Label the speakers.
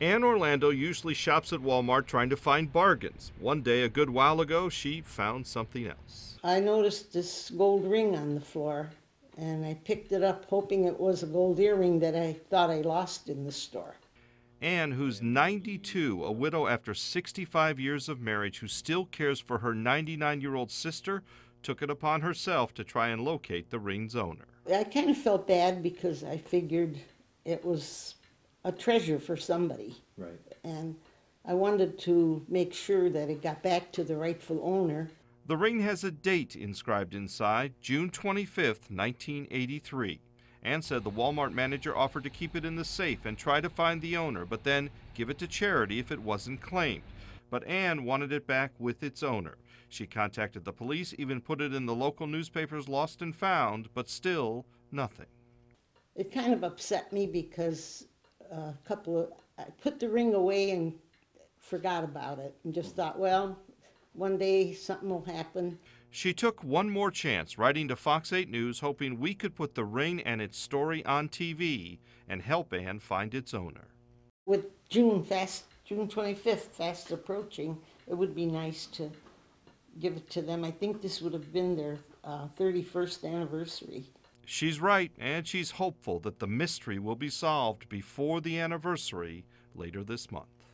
Speaker 1: Ann Orlando usually shops at Walmart trying to find bargains. One day, a good while ago, she found something else.
Speaker 2: I noticed this gold ring on the floor and I picked it up hoping it was a gold earring that I thought I lost in the store.
Speaker 1: Ann, who's 92, a widow after 65 years of marriage, who still cares for her 99 year old sister, took it upon herself to try and locate the ring's owner.
Speaker 2: I kind of felt bad because I figured it was a treasure for somebody.
Speaker 3: Right.
Speaker 2: And I wanted to make sure that it got back to the rightful owner.
Speaker 1: The ring has a date inscribed inside, June 25th, 1983. Ann said the Walmart manager offered to keep it in the safe and try to find the owner, but then give it to charity if it wasn't claimed. But Ann wanted it back with its owner. She contacted the police, even put it in the local newspapers lost and found, but still nothing.
Speaker 2: It kind of upset me because a couple of, I put the ring away and forgot about it and just thought, well, one day something will happen.
Speaker 1: She took one more chance, writing to Fox 8 News, hoping we could put the ring and its story on TV and help Ann find its owner.
Speaker 2: With June fast, June 25th fast approaching, it would be nice to give it to them. I think this would have been their uh, 31st anniversary.
Speaker 1: She's right, and she's hopeful that the mystery will be solved before the anniversary later this month.